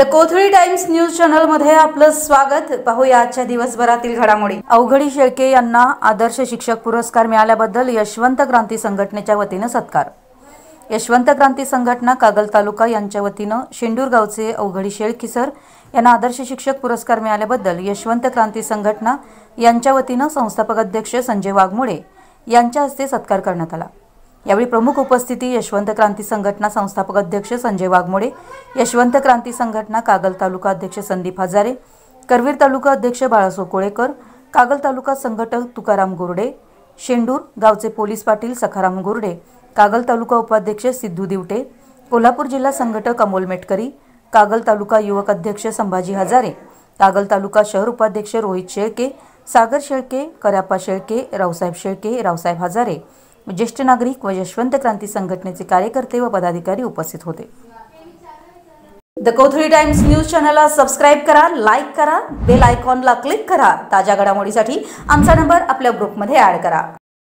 The Kothali Times news चॅनलमध्ये आपलं स्वागत. पाहूया आजच्या दिवसभरातील घडामोडी. अवघडी शेळके यांना आदर्श शिक्षक पुरस्कार मिळाल्याबद्दल यशवंत क्रांती संघटनेच्या वतीनं सत्कार. यशवंत क्रांती संघटना कागल तालुका यांच्या वतीनं शेंडूर गावचे अवघडी शेळकी सर यांना आदर्श शिक्षक पुरस्कार मिळाल्याबद्दल यशवंत क्रांती संघटना यांच्या वतीनं संस्थापक अध्यक्ष संजय वाघमोडे यांच्या हस्ते सत्कार करण्यात आला. यावेळी प्रमुख उपस्थिती यशवंत क्रांती संघटना संस्थापक अध्यक्ष संजय वाघमोडे यशवंत क्रांती संघटना कागल तालुका अध्यक्ष संदीप हजारे करवीर तालुका अध्यक्ष बाळासो कोळेकर कागल तालुका संघटक तुकाराम गोरडे शेंडूर गावचे पोलीस पाटील सखाराम गोरडे कागल तालुका उपाध्यक्ष सिद्धू दिवटे कोल्हापूर जिल्हा संघटक अमोल मेटकरी कागल तालुका युवक अध्यक्ष संभाजी हजारे कागल तालुका शहर उपाध्यक्ष रोहित शेळके सागर शेळके कराप्पा शेळके रावसाहेब शेळके रावसाहेब हजारे ज्येष्ठ नागरिक व यशवंत क्रांती संघटनेचे कार्यकर्ते व पदाधिकारी उपस्थित होते. द कोथळी टाइम्स न्यूज चॅनलला सबस्क्राईब करा लाईक करा बेल आयकॉनला क्लिक करा. ताज्या घडामोडीसाठी आमचा नंबर आपल्या ग्रुपमध्ये ॲड करा.